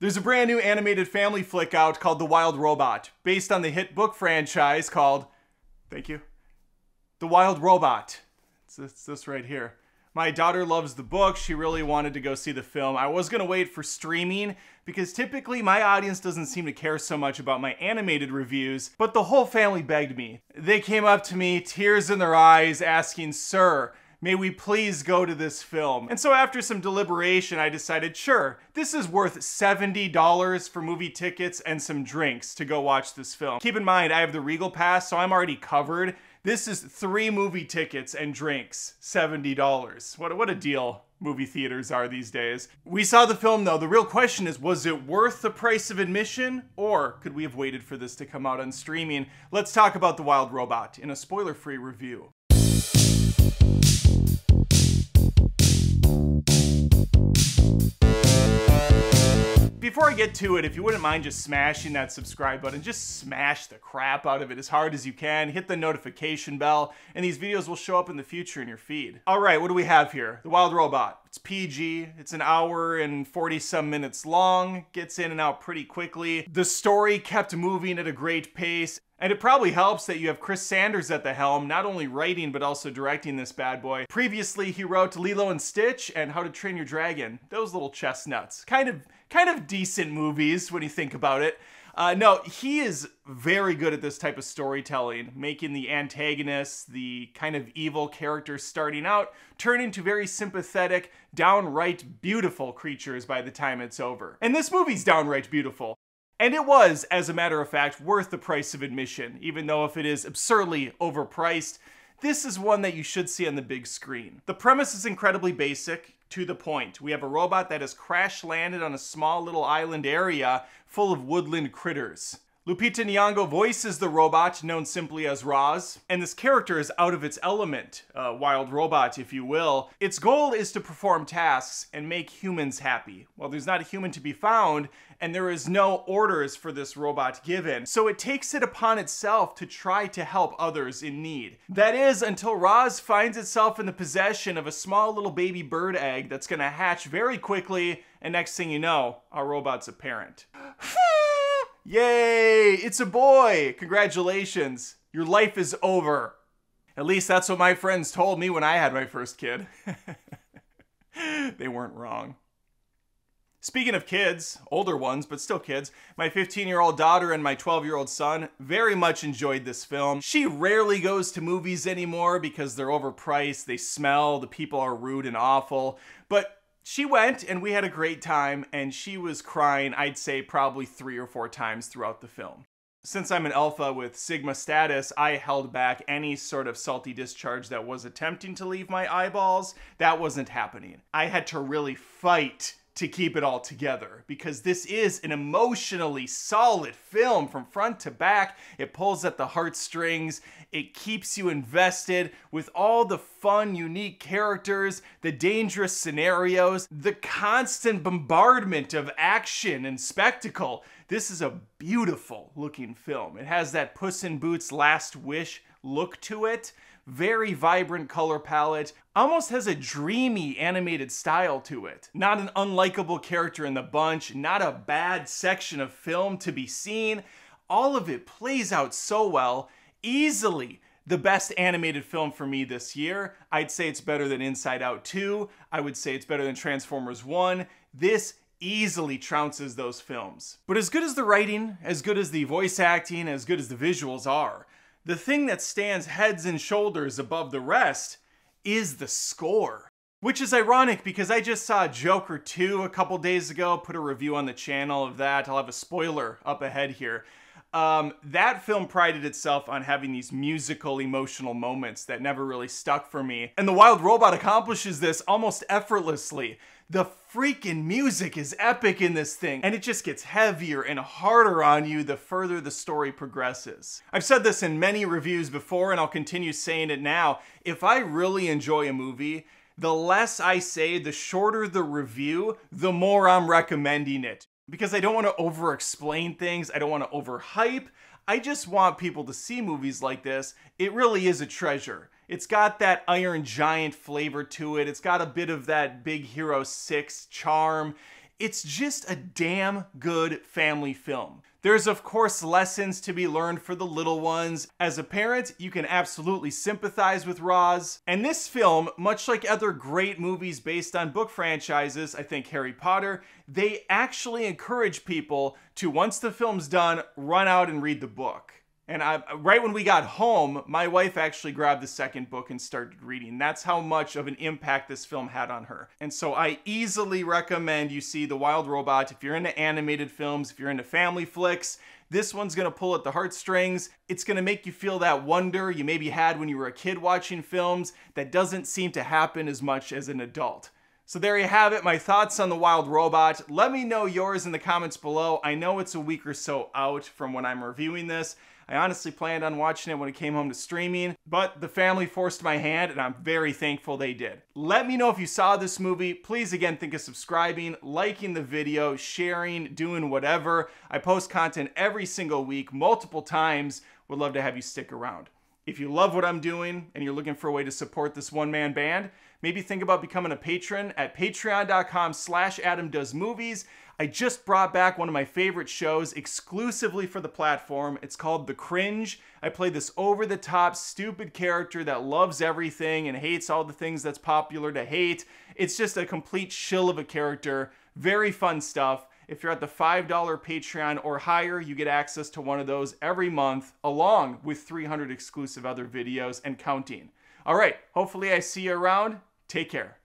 There's a brand new animated family flick out called The Wild Robot, based on the hit book franchise called, thank you, The Wild Robot. It's this, it's this right here. My daughter loves the book. She really wanted to go see the film. I was going to wait for streaming because typically my audience doesn't seem to care so much about my animated reviews, but the whole family begged me. They came up to me, tears in their eyes, asking, Sir, May we please go to this film? And so after some deliberation, I decided, sure, this is worth $70 for movie tickets and some drinks to go watch this film. Keep in mind, I have the Regal Pass, so I'm already covered. This is three movie tickets and drinks, $70. What, what a deal movie theaters are these days. We saw the film though. The real question is was it worth the price of admission or could we have waited for this to come out on streaming? Let's talk about The Wild Robot in a spoiler free review. Before I get to it, if you wouldn't mind just smashing that subscribe button, just smash the crap out of it as hard as you can. Hit the notification bell, and these videos will show up in the future in your feed. All right, what do we have here? The Wild Robot. It's PG. It's an hour and 40 some minutes long. Gets in and out pretty quickly. The story kept moving at a great pace. And it probably helps that you have Chris Sanders at the helm, not only writing but also directing this bad boy. Previously, he wrote Lilo and Stitch and How to Train Your Dragon. Those little chestnuts. Kind of kind of decent movies when you think about it. Uh, no, he is very good at this type of storytelling, making the antagonists, the kind of evil characters starting out, turn into very sympathetic, downright beautiful creatures by the time it's over. And this movie's downright beautiful. And it was, as a matter of fact, worth the price of admission, even though if it is absurdly overpriced, this is one that you should see on the big screen. The premise is incredibly basic, to the point. We have a robot that has crash landed on a small little island area full of woodland critters. Lupita Nyong'o voices the robot, known simply as Roz, and this character is out of its element, a wild robot, if you will. Its goal is to perform tasks and make humans happy. Well, there's not a human to be found, and there is no orders for this robot given, so it takes it upon itself to try to help others in need. That is, until Roz finds itself in the possession of a small little baby bird egg that's gonna hatch very quickly, and next thing you know, our robot's a parent. Yay! It's a boy! Congratulations! Your life is over. At least that's what my friends told me when I had my first kid. they weren't wrong. Speaking of kids, older ones, but still kids, my 15 year old daughter and my 12 year old son very much enjoyed this film. She rarely goes to movies anymore because they're overpriced, they smell, the people are rude and awful. But she went and we had a great time and she was crying i'd say probably three or four times throughout the film. Since i'm an alpha with sigma status i held back any sort of salty discharge that was attempting to leave my eyeballs. That wasn't happening. I had to really fight to keep it all together because this is an emotionally solid film from front to back. It pulls at the heartstrings, it keeps you invested with all the fun, unique characters, the dangerous scenarios, the constant bombardment of action and spectacle. This is a beautiful looking film. It has that Puss in Boots Last Wish look to it very vibrant color palette, almost has a dreamy animated style to it. Not an unlikable character in the bunch, not a bad section of film to be seen. All of it plays out so well, easily the best animated film for me this year. I'd say it's better than Inside Out 2. I would say it's better than Transformers 1. This easily trounces those films. But as good as the writing, as good as the voice acting, as good as the visuals are, the thing that stands heads and shoulders above the rest is the score. Which is ironic because I just saw Joker 2 a couple days ago, put a review on the channel of that. I'll have a spoiler up ahead here. Um, that film prided itself on having these musical, emotional moments that never really stuck for me. And The Wild Robot accomplishes this almost effortlessly. The freaking music is epic in this thing, and it just gets heavier and harder on you the further the story progresses. I've said this in many reviews before, and I'll continue saying it now. If I really enjoy a movie, the less I say, the shorter the review, the more I'm recommending it. Because I don't want to over explain things, I don't want to overhype. I just want people to see movies like this. It really is a treasure. It's got that Iron Giant flavor to it. It's got a bit of that Big Hero 6 charm. It's just a damn good family film. There's, of course, lessons to be learned for the little ones. As a parent, you can absolutely sympathize with Roz. And this film, much like other great movies based on book franchises, I think Harry Potter, they actually encourage people to, once the film's done, run out and read the book. And I, right when we got home, my wife actually grabbed the second book and started reading. That's how much of an impact this film had on her. And so I easily recommend you see The Wild Robot if you're into animated films, if you're into family flicks. This one's gonna pull at the heartstrings. It's gonna make you feel that wonder you maybe had when you were a kid watching films that doesn't seem to happen as much as an adult. So there you have it, my thoughts on The Wild Robot. Let me know yours in the comments below. I know it's a week or so out from when I'm reviewing this. I honestly planned on watching it when it came home to streaming, but the family forced my hand and I'm very thankful they did. Let me know if you saw this movie. Please again think of subscribing, liking the video, sharing, doing whatever. I post content every single week, multiple times. Would love to have you stick around. If you love what I'm doing and you're looking for a way to support this one-man band, maybe think about becoming a patron at patreon.com slash adamdoesmovies. I just brought back one of my favorite shows exclusively for the platform. It's called The Cringe. I play this over the top, stupid character that loves everything and hates all the things that's popular to hate. It's just a complete shill of a character. Very fun stuff. If you're at the $5 Patreon or higher, you get access to one of those every month, along with 300 exclusive other videos and counting. All right, hopefully I see you around. Take care.